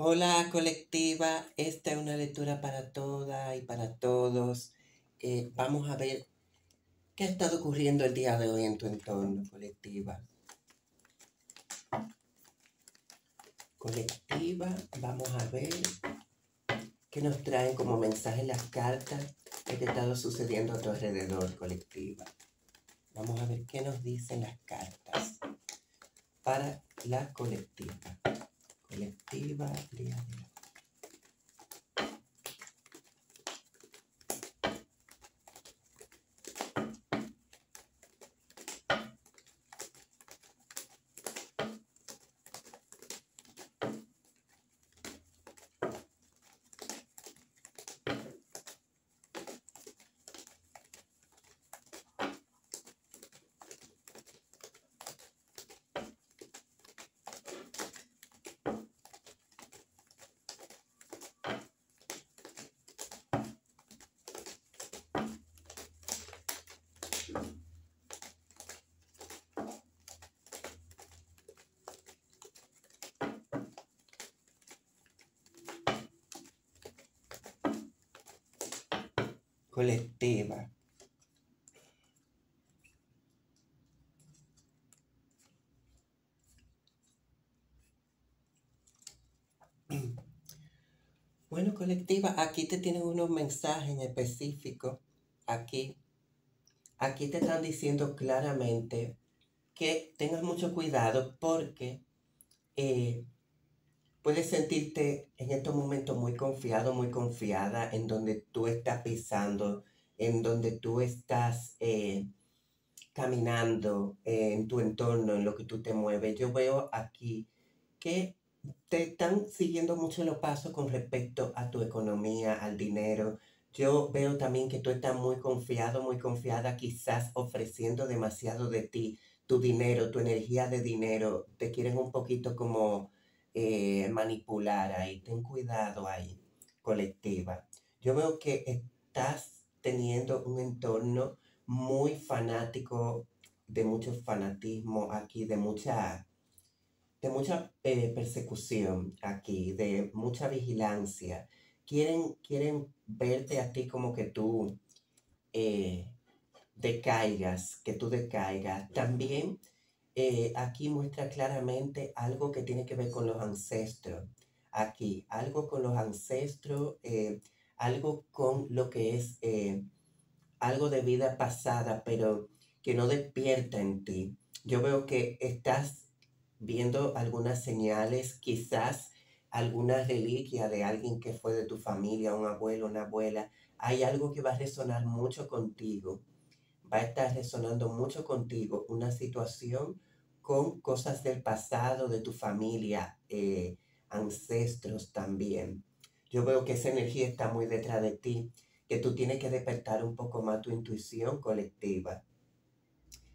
Hola colectiva, esta es una lectura para todas y para todos. Eh, vamos a ver qué ha estado ocurriendo el día de hoy en tu entorno colectiva. Colectiva, vamos a ver qué nos traen como mensaje las cartas que ha estado sucediendo a tu alrededor colectiva. Vamos a ver qué nos dicen las cartas para la colectiva colectiva día colectiva. Bueno, colectiva, aquí te tienen unos mensajes en específico. Aquí, aquí te están diciendo claramente que tengas mucho cuidado porque eh, Puedes sentirte en estos momentos muy confiado, muy confiada en donde tú estás pisando, en donde tú estás eh, caminando, eh, en tu entorno, en lo que tú te mueves. Yo veo aquí que te están siguiendo mucho los pasos con respecto a tu economía, al dinero. Yo veo también que tú estás muy confiado, muy confiada, quizás ofreciendo demasiado de ti, tu dinero, tu energía de dinero. Te quieren un poquito como eh, manipular ahí. Ten cuidado ahí, colectiva. Yo veo que estás teniendo un entorno muy fanático, de mucho fanatismo aquí, de mucha, de mucha eh, persecución aquí, de mucha vigilancia. Quieren, quieren verte a ti como que tú eh, decaigas, que tú decaigas. También eh, aquí muestra claramente algo que tiene que ver con los ancestros. Aquí, algo con los ancestros, eh, algo con lo que es eh, algo de vida pasada, pero que no despierta en ti. Yo veo que estás viendo algunas señales, quizás alguna reliquia de alguien que fue de tu familia, un abuelo, una abuela. Hay algo que va a resonar mucho contigo. Va a estar resonando mucho contigo una situación con cosas del pasado, de tu familia, eh, ancestros también. Yo veo que esa energía está muy detrás de ti, que tú tienes que despertar un poco más tu intuición colectiva,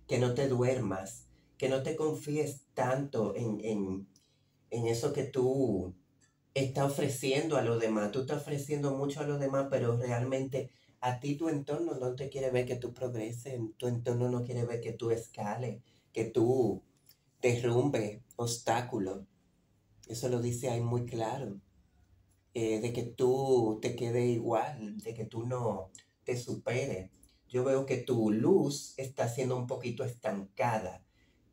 que no te duermas, que no te confíes tanto en, en, en eso que tú estás ofreciendo a los demás. Tú estás ofreciendo mucho a los demás, pero realmente a ti tu entorno no te quiere ver que tú progreses, tu entorno no quiere ver que tú escales, que tú derrumbe, obstáculo. Eso lo dice ahí muy claro. Eh, de que tú te quedes igual, de que tú no te superes. Yo veo que tu luz está siendo un poquito estancada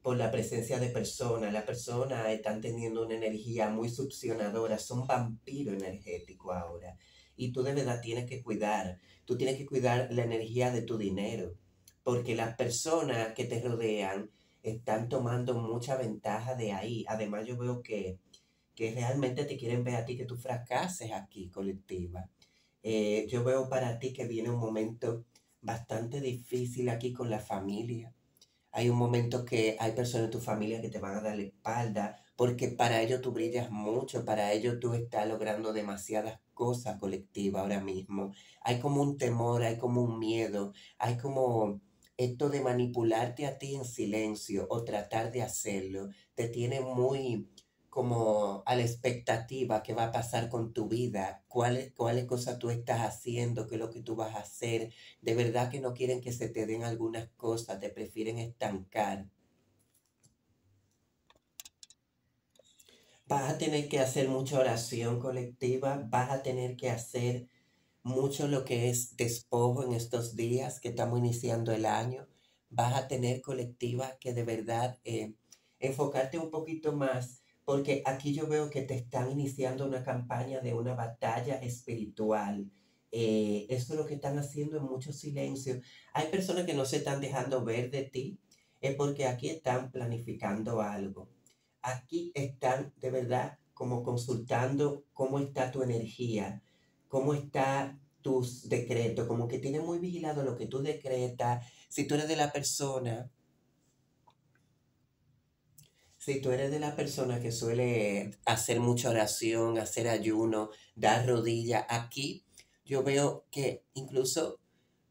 por la presencia de personas. Las personas están teniendo una energía muy succionadora, son vampiros energéticos ahora. Y tú de verdad tienes que cuidar, tú tienes que cuidar la energía de tu dinero, porque las personas que te rodean están tomando mucha ventaja de ahí. Además, yo veo que, que realmente te quieren ver a ti que tú fracases aquí, colectiva. Eh, yo veo para ti que viene un momento bastante difícil aquí con la familia. Hay un momento que hay personas en tu familia que te van a dar la espalda porque para ellos tú brillas mucho, para ellos tú estás logrando demasiadas cosas colectivas ahora mismo. Hay como un temor, hay como un miedo, hay como esto de manipularte a ti en silencio o tratar de hacerlo, te tiene muy como a la expectativa que va a pasar con tu vida, cuáles cuáles cosas tú estás haciendo, qué es lo que tú vas a hacer. De verdad que no quieren que se te den algunas cosas, te prefieren estancar. vas a tener que hacer mucha oración colectiva, vas a tener que hacer mucho lo que es despojo en estos días que estamos iniciando el año. Vas a tener colectiva que de verdad eh, enfocarte un poquito más, porque aquí yo veo que te están iniciando una campaña de una batalla espiritual. Eh, es lo que están haciendo en mucho silencio. Hay personas que no se están dejando ver de ti, es porque aquí están planificando algo. Aquí están de verdad como consultando cómo está tu energía, cómo está tus decretos, como que tiene muy vigilado lo que tú decretas. Si tú eres de la persona, si tú eres de la persona que suele hacer mucha oración, hacer ayuno, dar rodillas, aquí yo veo que incluso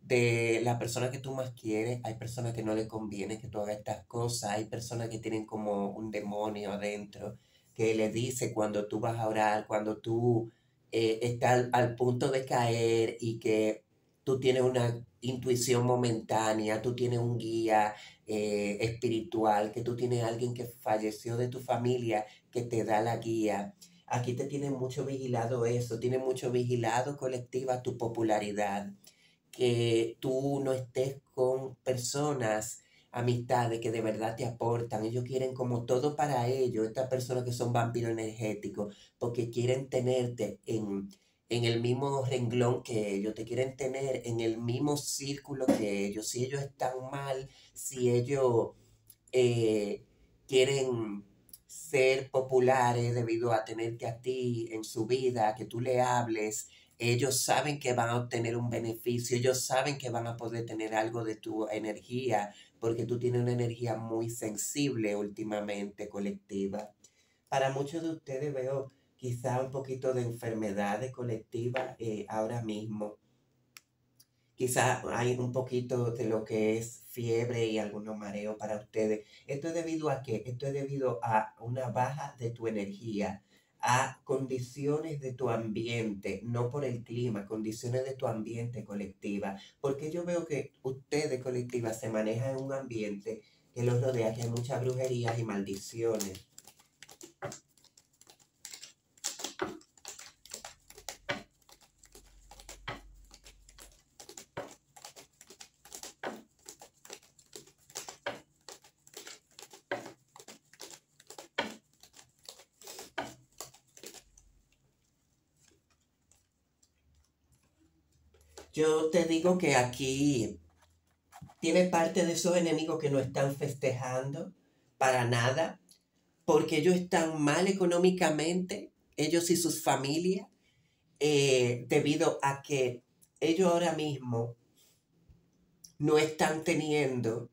de la persona que tú más quieres, hay personas que no le conviene que tú hagas estas cosas, hay personas que tienen como un demonio adentro que le dice cuando tú vas a orar, cuando tú eh, está al, punto de caer y que tú tienes una intuición momentánea, tú tienes un guía eh, espiritual, que tú tienes alguien que falleció de tu familia que te da la guía. Aquí te tiene mucho vigilado eso, tiene mucho vigilado colectiva tu popularidad, que tú no estés con personas amistades que de verdad te aportan. Ellos quieren como todo para ellos, estas personas que son vampiros energéticos, porque quieren tenerte en, en el mismo renglón que ellos, te quieren tener en el mismo círculo que ellos. Si ellos están mal, si ellos eh, quieren ser populares debido a tenerte a ti en su vida, que tú le hables, ellos saben que van a obtener un beneficio, ellos saben que van a poder tener algo de tu energía, porque tú tienes una energía muy sensible últimamente, colectiva. Para muchos de ustedes veo quizá un poquito de enfermedades colectivas eh, ahora mismo. Quizá hay un poquito de lo que es fiebre y algunos mareos para ustedes. Esto es debido a qué? Esto es debido a una baja de tu energía a condiciones de tu ambiente, no por el clima, condiciones de tu ambiente colectiva, porque yo veo que ustedes colectiva se manejan en un ambiente que los rodea, que hay muchas brujerías y maldiciones. Yo te digo que aquí tiene parte de esos enemigos que no están festejando para nada, porque ellos están mal económicamente, ellos y sus familias, eh, debido a que ellos ahora mismo no están teniendo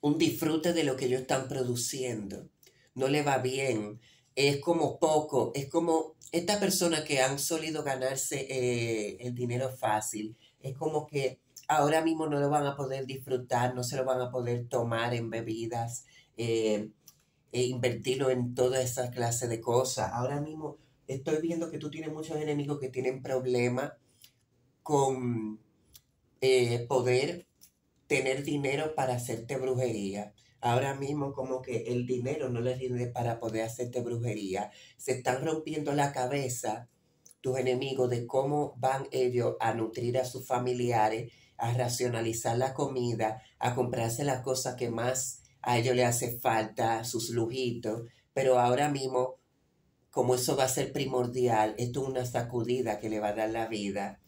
un disfrute de lo que ellos están produciendo. No le va bien, es como poco, es como esta persona que han solido ganarse eh, el dinero fácil, es como que ahora mismo no lo van a poder disfrutar, no se lo van a poder tomar en bebidas, eh, e invertirlo en toda esa clase de cosas. Ahora mismo estoy viendo que tú tienes muchos enemigos que tienen problemas con eh, poder tener dinero para hacerte brujería ahora mismo como que el dinero no les rinde para poder hacerte brujería. Se están rompiendo la cabeza tus enemigos de cómo van ellos a nutrir a sus familiares, a racionalizar la comida, a comprarse las cosas que más a ellos les hace falta, sus lujitos. Pero ahora mismo, como eso va a ser primordial, esto es una sacudida que le va a dar la vida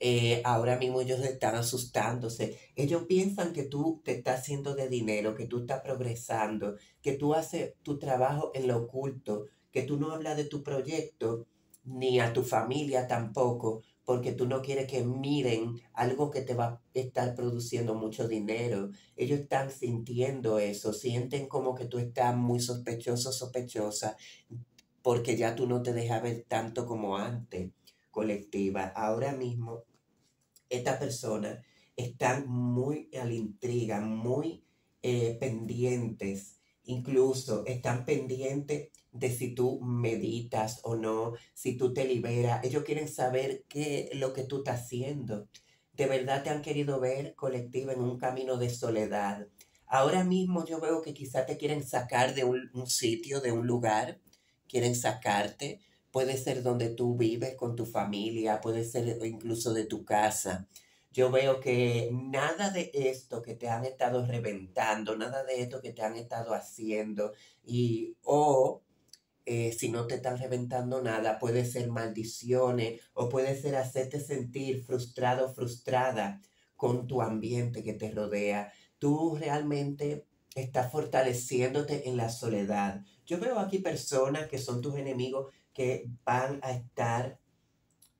eh, ahora mismo ellos están asustándose. Ellos piensan que tú te estás haciendo de dinero, que tú estás progresando, que tú haces tu trabajo en lo oculto, que tú no hablas de tu proyecto, ni a tu familia tampoco, porque tú no quieres que miren algo que te va a estar produciendo mucho dinero. Ellos están sintiendo eso, sienten como que tú estás muy sospechoso, sospechosa, porque ya tú no te dejas ver tanto como antes colectiva. Ahora mismo, estas personas están muy a la intriga, muy eh, pendientes, incluso están pendientes de si tú meditas o no, si tú te liberas. Ellos quieren saber qué lo que tú estás haciendo. De verdad te han querido ver colectiva en un camino de soledad. Ahora mismo yo veo que quizá te quieren sacar de un, un sitio, de un lugar quieren sacarte. Puede ser donde tú vives con tu familia, puede ser incluso de tu casa. Yo veo que nada de esto que te han estado reventando, nada de esto que te han estado haciendo, y o eh, si no te están reventando nada, puede ser maldiciones o puede ser hacerte sentir frustrado, frustrada con tu ambiente que te rodea. Tú realmente estás fortaleciéndote en la soledad. Yo veo aquí personas que son tus enemigos que van a estar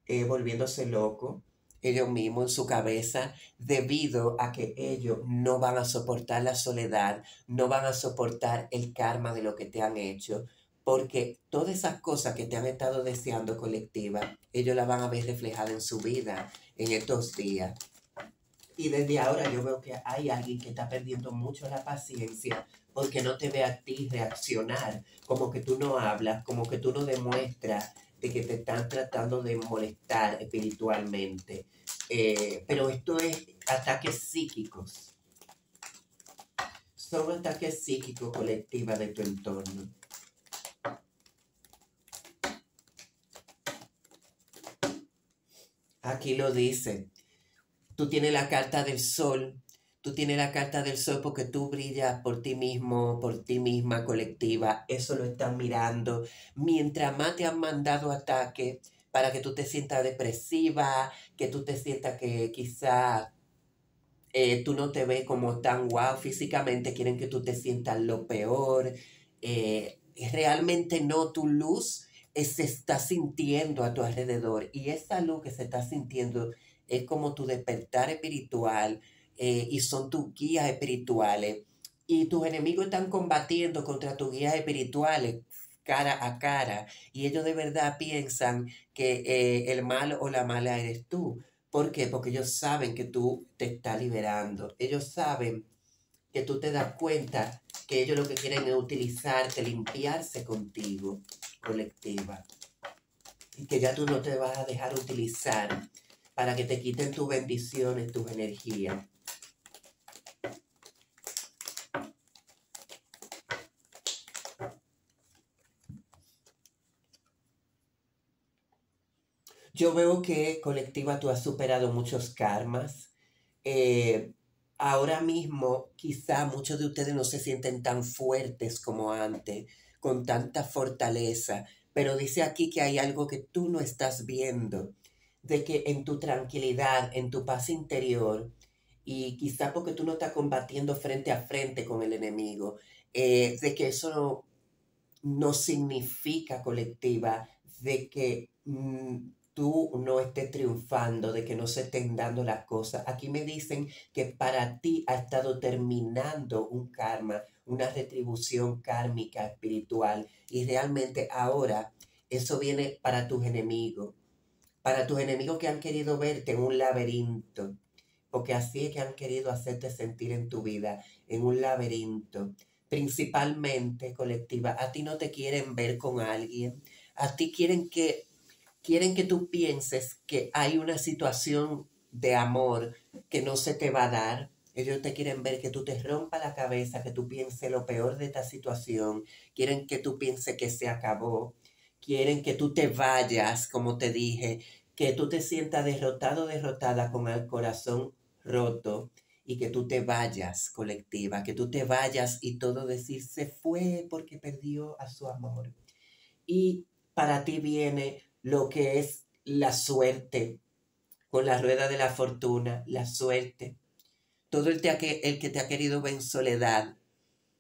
eh, volviéndose locos ellos mismos en su cabeza debido a que ellos no van a soportar la soledad, no van a soportar el karma de lo que te han hecho, porque todas esas cosas que te han estado deseando colectiva, ellos las van a ver reflejadas en su vida en estos días. Y desde ahora yo veo que hay alguien que está perdiendo mucho la paciencia porque no te ve a ti reaccionar, como que tú no hablas, como que tú no demuestras de que te están tratando de molestar espiritualmente. Eh, pero esto es ataques psíquicos. Son ataques psíquicos colectivos de tu entorno. Aquí lo dice. Tú tienes la carta del sol. Tú tienes la carta del sol porque tú brillas por ti mismo, por ti misma colectiva. Eso lo están mirando. Mientras más te han mandado ataque para que tú te sientas depresiva, que tú te sientas que quizá eh, tú no te ves como tan guau físicamente, quieren que tú te sientas lo peor. Eh, realmente no, tu luz se está sintiendo a tu alrededor y esa luz que se está sintiendo es como tu despertar espiritual eh, y son tus guías espirituales y tus enemigos están combatiendo contra tus guías espirituales cara a cara y ellos de verdad piensan que eh, el malo o la mala eres tú. ¿Por qué? Porque ellos saben que tú te estás liberando. Ellos saben que tú te das cuenta que ellos lo que quieren es utilizarte, limpiarse contigo colectiva. Y que ya tú no te vas a dejar utilizar para que te quiten tus bendiciones, tus energías. Yo veo que colectiva tú has superado muchos karmas. Eh, ahora mismo quizá muchos de ustedes no se sienten tan fuertes como antes con tanta fortaleza, pero dice aquí que hay algo que tú no estás viendo, de que en tu tranquilidad, en tu paz interior, y quizá porque tú no estás combatiendo frente a frente con el enemigo, eh, de que eso no, significa colectiva, de que mm, tú no estés triunfando, de que no se estén dando las cosas. Aquí me dicen que para ti ha estado terminando un karma, una retribución kármica espiritual y realmente ahora eso viene para tus enemigos, para tus enemigos que han querido verte en un laberinto, porque así es que han querido hacerte sentir en tu vida, en un laberinto. Principalmente colectiva, a ti no te quieren ver con alguien, a ti quieren que quieren que tú pienses que hay una situación de amor que no se te va a dar. Ellos te quieren ver que tú te rompa la cabeza, que tú pienses lo peor de esta situación. Quieren que tú pienses que se acabó. Quieren que tú te vayas, como te dije, que tú te sientas derrotado, derrotada con el corazón roto y que tú te vayas colectiva, que tú te vayas y todo decir se fue porque perdió a su amor. Y para ti viene lo que es la suerte, con la rueda de la fortuna, la suerte. Todo el, el que te ha querido ver en soledad,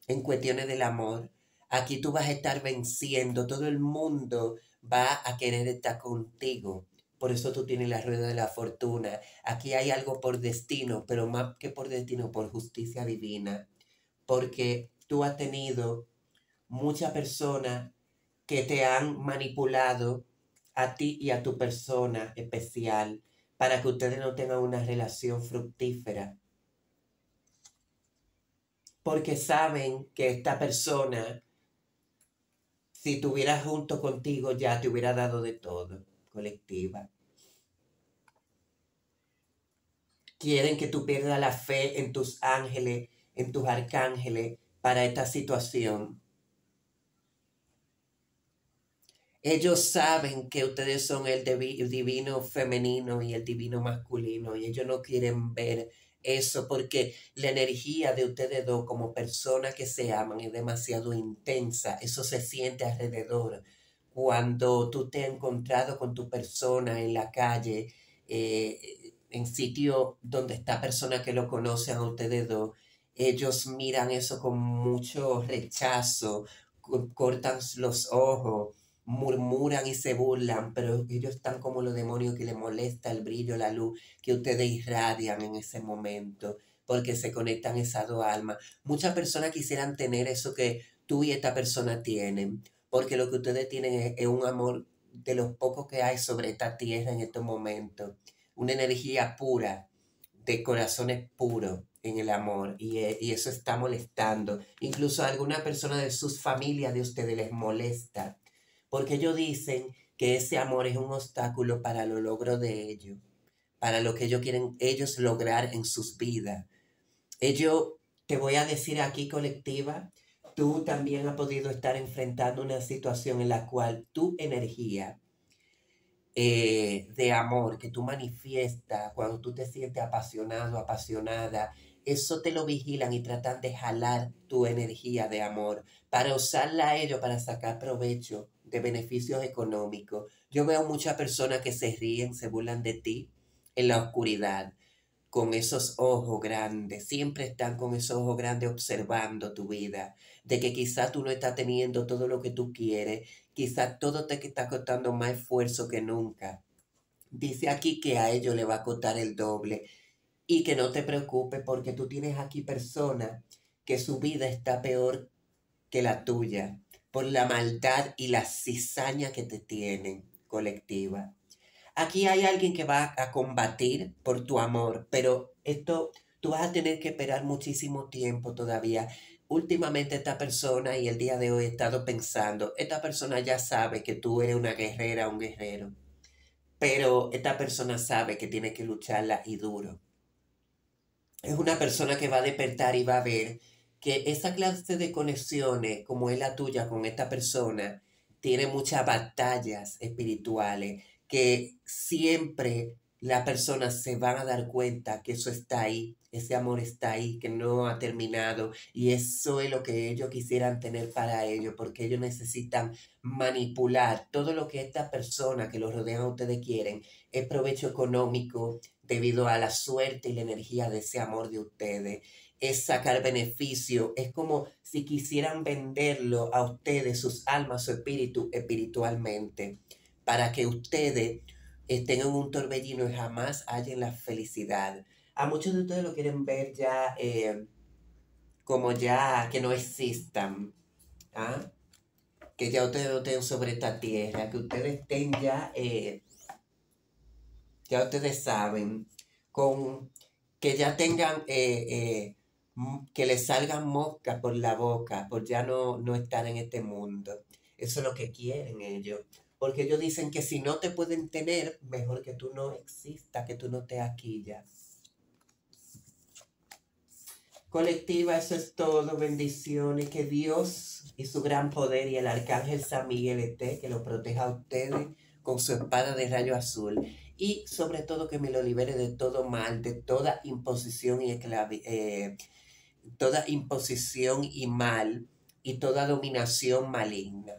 en cuestiones del amor, aquí tú vas a estar venciendo, todo el mundo va a querer estar contigo. Por eso tú tienes la rueda de la fortuna. Aquí hay algo por destino, pero más que por destino, por justicia divina. Porque tú has tenido muchas personas que te han manipulado, a ti y a tu persona especial para que ustedes no tengan una relación fructífera. Porque saben que esta persona, si estuviera junto contigo, ya te hubiera dado de todo, colectiva. Quieren que tú pierdas la fe en tus ángeles, en tus arcángeles para esta situación Ellos saben que ustedes son el divino femenino y el divino masculino y ellos no quieren ver eso porque la energía de ustedes dos como personas que se aman es demasiado intensa. Eso se siente alrededor. Cuando tú te has encontrado con tu persona en la calle, eh, en sitio donde está persona que lo conocen a ustedes dos, ellos miran eso con mucho rechazo, cortan los ojos, murmuran y se burlan, pero ellos están como los demonios que les molesta el brillo, la luz que ustedes irradian en ese momento, porque se conectan esas dos almas. Muchas personas quisieran tener eso que tú y esta persona tienen, porque lo que ustedes tienen es, un amor de los pocos que hay sobre esta tierra en estos momentos, una energía pura, de corazones puros en el amor y, y, eso está molestando. Incluso a alguna persona de sus familias de ustedes les molesta porque ellos dicen que ese amor es un obstáculo para lo logro de ellos, para lo que ellos quieren ellos lograr en sus vidas. Ellos, te voy a decir aquí colectiva, tú también has podido estar enfrentando una situación en la cual tu energía eh, de amor que tú manifiestas cuando tú te sientes apasionado, apasionada, eso te lo vigilan y tratan de jalar tu energía de amor para usarla a ellos para sacar provecho de beneficios económicos. Yo veo muchas personas que se ríen, se burlan de ti en la oscuridad, con esos ojos grandes, siempre están con esos ojos grandes observando tu vida, de que quizás tú no estás teniendo todo lo que tú quieres, quizás todo te está costando más esfuerzo que nunca. Dice aquí que a ellos le va a costar el doble y que no te preocupes porque tú tienes aquí personas que su vida está peor que la tuya por la maldad y la cizaña que te tienen colectiva. Aquí hay alguien que va a combatir por tu amor, pero esto tú vas a tener que esperar muchísimo tiempo todavía. Últimamente esta persona y el día de hoy he estado pensando, esta persona ya sabe que tú eres una guerrera, un guerrero, pero esta persona sabe que tiene que lucharla y duro. Es una persona que va a despertar y va a ver que esa clase de conexiones, como es la tuya con esta persona, tiene muchas batallas espirituales, que siempre las personas se van a dar cuenta que eso está ahí, ese amor está ahí, que no ha terminado y eso es lo que ellos quisieran tener para ellos, porque ellos necesitan manipular todo lo que esta persona que los rodean a ustedes quieren, es provecho económico debido a la suerte y la energía de ese amor de ustedes es sacar beneficio, es como si quisieran venderlo a ustedes, sus almas, su espíritu, espiritualmente, para que ustedes estén en un torbellino y jamás hallen la felicidad. A muchos de ustedes lo quieren ver ya eh, como ya que no existan, ¿ah? que ya ustedes no estén sobre esta tierra, que ustedes estén ya, eh, ya ustedes saben, con que ya tengan eh, que le salgan moscas por la boca, por ya no, no estar en este mundo. Eso es lo que quieren ellos. Porque ellos dicen que si no te pueden tener, mejor que tú no existas, que tú no te aquillas. Colectiva, eso es todo. Bendiciones. Que Dios y su gran poder y el arcángel San Miguel esté, que lo proteja a ustedes con su espada de rayo azul. Y sobre todo que me lo libere de todo mal, de toda imposición y eh, toda imposición y mal y toda dominación maligna.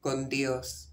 Con Dios.